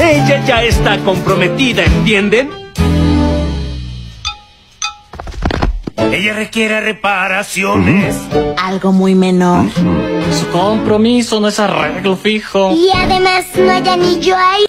Ella ya está comprometida, ¿entienden? Ella requiere reparaciones. Algo muy menor. Su compromiso no es arreglo fijo. Y además no hay anillo ahí.